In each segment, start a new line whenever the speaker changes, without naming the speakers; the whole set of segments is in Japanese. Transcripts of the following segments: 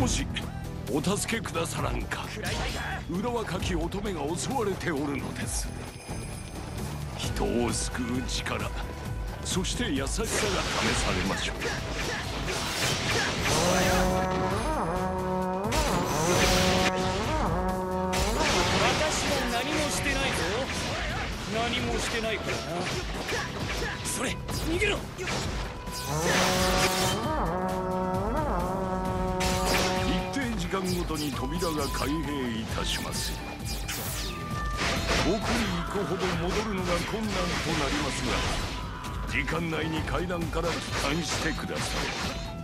もしお助けくださらんか。浦若き乙女が襲われておるのです。人を救う力そして優しさが試されましょう。
私は何もしてないぞ。何もしてないからな。それ逃げろ。
間ごとに扉が開閉いたします。奥に行くほど戻るのが困難となりますが時間内に階段から帰還してください。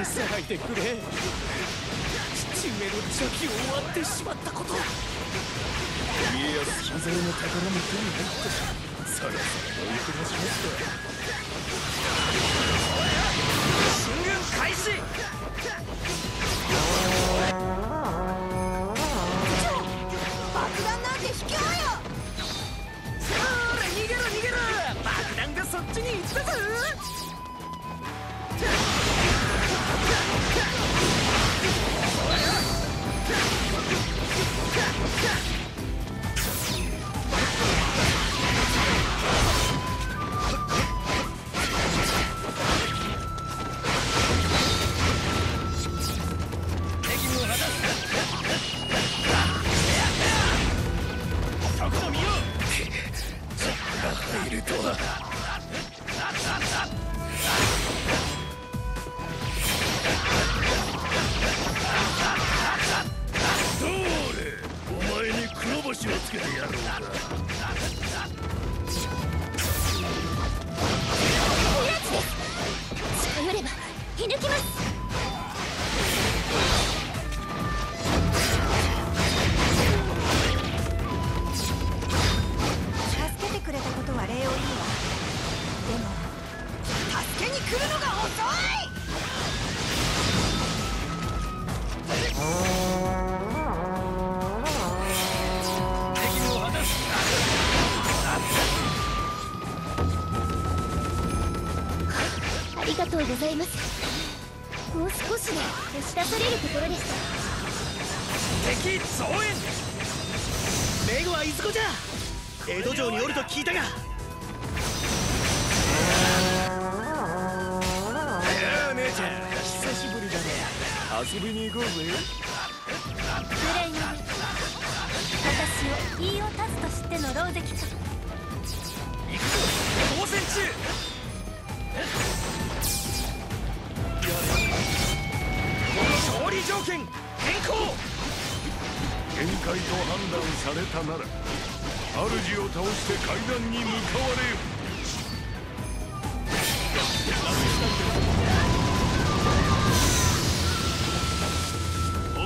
てくれ。父上の邪気を終わってしまったこと。家康秘蔵の宝も手に入っさらさらしました進軍開始。
爆弾なんて卑怯よ。
それ逃げろ逃げろ。爆弾がそっちに行ったぞ
ございます。もう少しで押し出されるところで。した
敵増援。メグはいずこじゃ。江戸城におると聞いたが。やあ姉ちゃん。久しぶりだね。遊びに行こうぜ。
ぐらいに私を飯尾達と知っての牢関か行くぞ。
当選中条件変更。
限界と判断されたなら主を倒して階段に向かわれよ。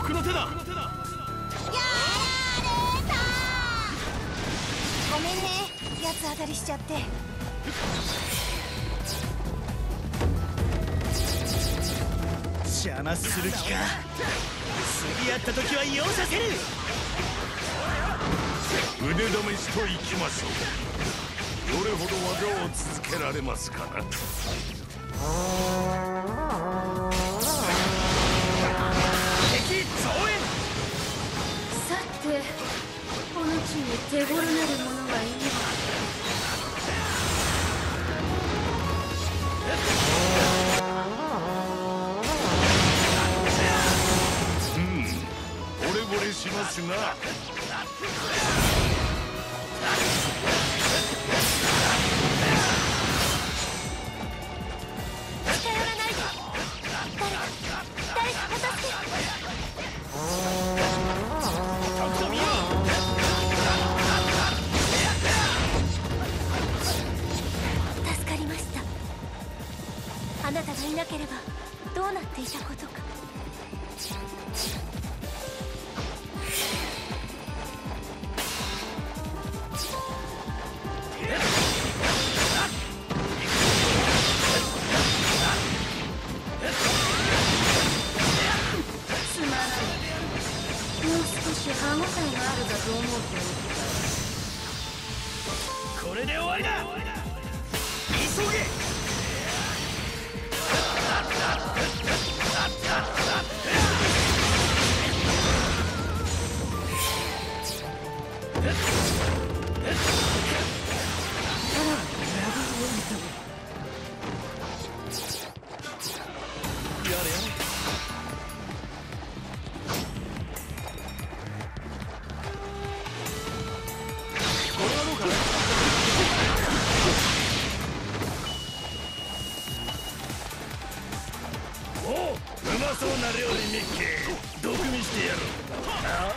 奥の手だ。やら
れたごめんね八つ当たりしちゃって
邪魔する気か次やった時は容赦せる。
腕試しといきましょう。どれほど技を続けられますかな
敵増援。
さてこの地に手頃なるものがいい
しますな
助かりました。あなたがいなければどうなっていたことか
おうまそうな料理ミッケ毒味してやるああ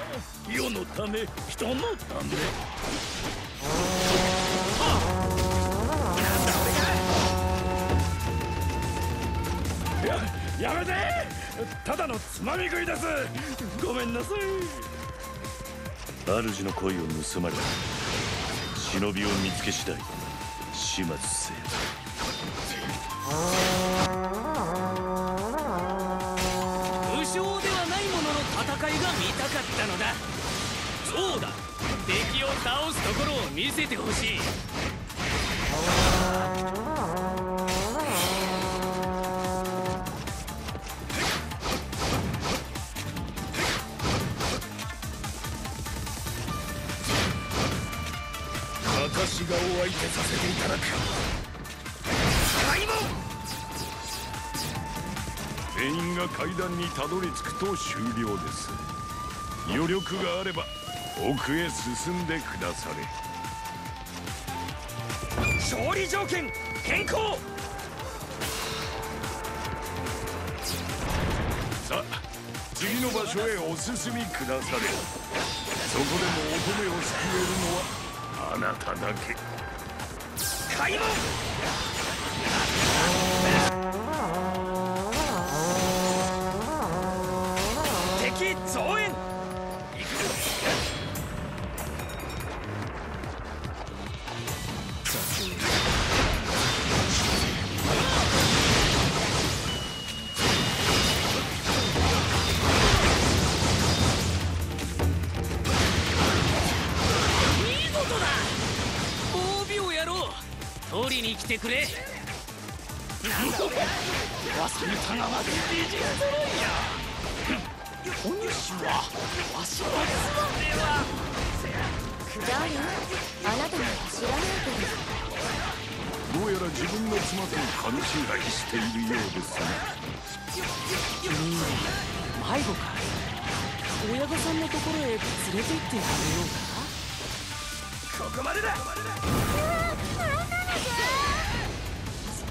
世のため人のためややめてただのつまみ食いですごめんなさい
主の恋を盗まれた忍びを見つけ次第始末せよ
ったのだ。そうだ。敵を倒すところを見せてほしい。
私がお相手させていただく。全員が階段にたどり着くと終了です余力があれば奥へ進んでくださ
れ。勝利条件変更！
さあ次の場所へお進みくだされ。そこでも乙女を救えるのはあなただけ。開門
てくれ。なんだわさびたがまで美人揃いやお主はわしの妻では
誰あなたなんか知らない
けどどうやら自分の妻と勘違いしているようですね
迷子か。親御さんのところへ連れて行ってやれようか。ここまでだ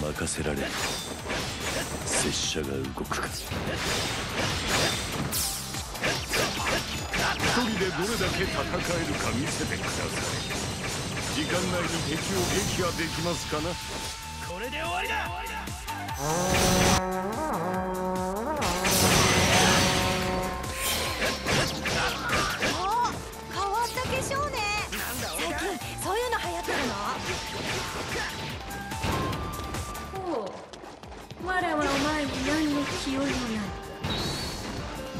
任せ
られ。拙者が動くか。一人でどれだけ戦えるか見せてください。時間内に敵を撃破できますかな？
これで終わりだ
まらはお前に何の気負いもない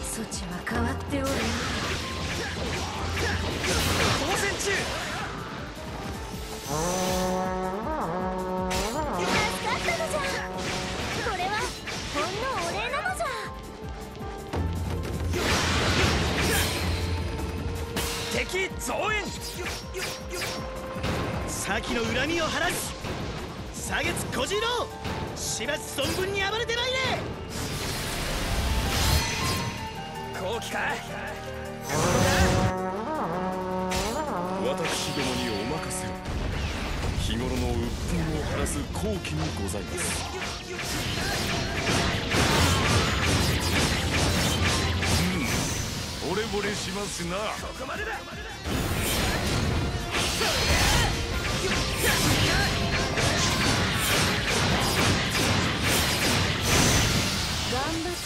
そちは変わっておるのな
増援。
先の恨みを晴らす。左月小次郎。しばし存分に暴れてまいれ。
後期か？
私どもにお任せを。日頃の鬱憤を晴らす好機にございます。うん。惚れ惚れしますな。
ここまでだ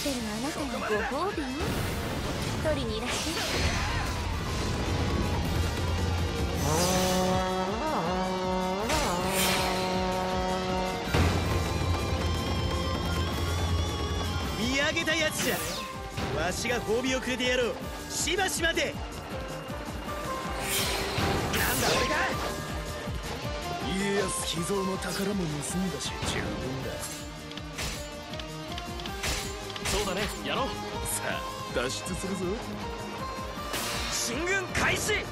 てるあなたにご褒美よ取りにいらっしゃい
見上げたやつじゃわしが褒美をくれてやろうしばし待て
なんだ俺が
家康秘蔵の宝も盗んだし十分だ。
そうだね。やろう。
さあ脱出するぞ。
進軍開始。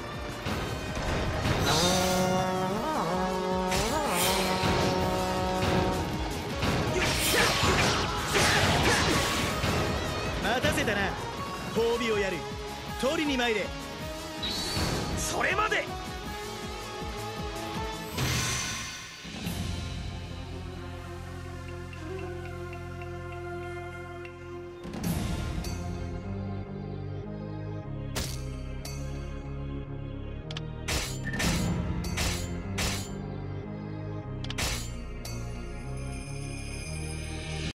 待たせたな。褒美をやる。取りに参れ。
それまで